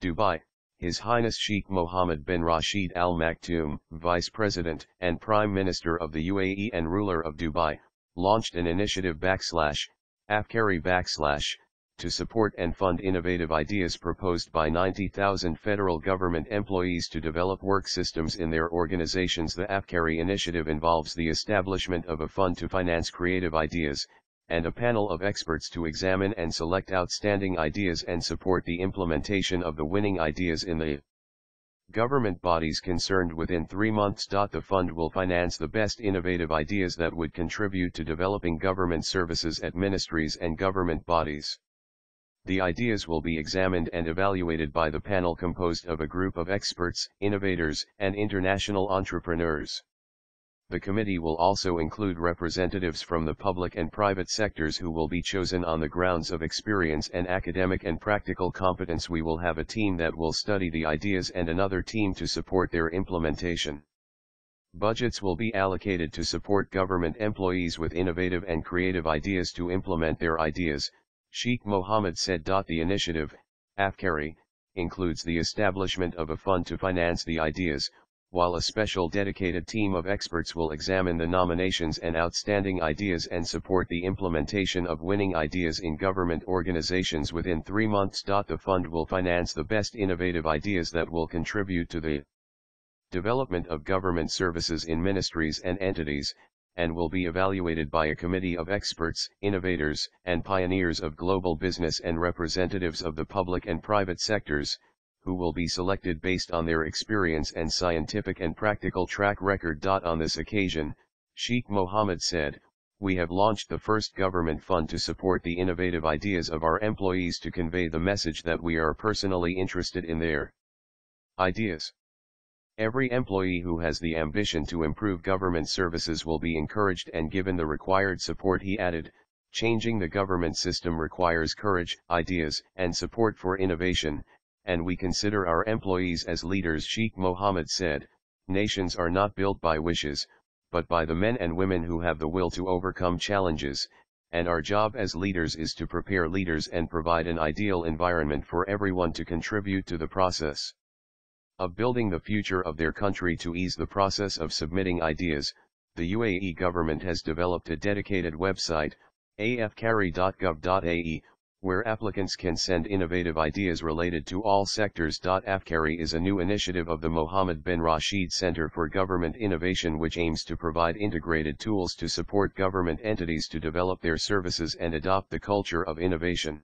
Dubai, His Highness Sheikh Mohammed bin Rashid Al Maktoum, Vice President and Prime Minister of the UAE and ruler of Dubai, launched an initiative backslash, Afkari backslash, to support and fund innovative ideas proposed by 90,000 federal government employees to develop work systems in their organizations. The Afkari initiative involves the establishment of a fund to finance creative ideas, and a panel of experts to examine and select outstanding ideas and support the implementation of the winning ideas in the government bodies concerned within three months. The fund will finance the best innovative ideas that would contribute to developing government services at ministries and government bodies. The ideas will be examined and evaluated by the panel composed of a group of experts, innovators, and international entrepreneurs. The committee will also include representatives from the public and private sectors who will be chosen on the grounds of experience and academic and practical competence. We will have a team that will study the ideas and another team to support their implementation. Budgets will be allocated to support government employees with innovative and creative ideas to implement their ideas, Sheikh Mohammed said. The initiative, Afkari, includes the establishment of a fund to finance the ideas, while a special dedicated team of experts will examine the nominations and outstanding ideas and support the implementation of winning ideas in government organizations within three months. The fund will finance the best innovative ideas that will contribute to the development of government services in ministries and entities, and will be evaluated by a committee of experts, innovators, and pioneers of global business and representatives of the public and private sectors, who will be selected based on their experience and scientific and practical track record. On this occasion, Sheikh Mohammed said, we have launched the first government fund to support the innovative ideas of our employees to convey the message that we are personally interested in their ideas. Every employee who has the ambition to improve government services will be encouraged and given the required support he added, changing the government system requires courage, ideas, and support for innovation, and we consider our employees as leaders Sheikh Mohammed said, nations are not built by wishes, but by the men and women who have the will to overcome challenges, and our job as leaders is to prepare leaders and provide an ideal environment for everyone to contribute to the process of building the future of their country to ease the process of submitting ideas, the UAE government has developed a dedicated website, afkari.gov.ae, where applicants can send innovative ideas related to all sectors. Afkari is a new initiative of the Mohammed bin Rashid Center for Government Innovation which aims to provide integrated tools to support government entities to develop their services and adopt the culture of innovation.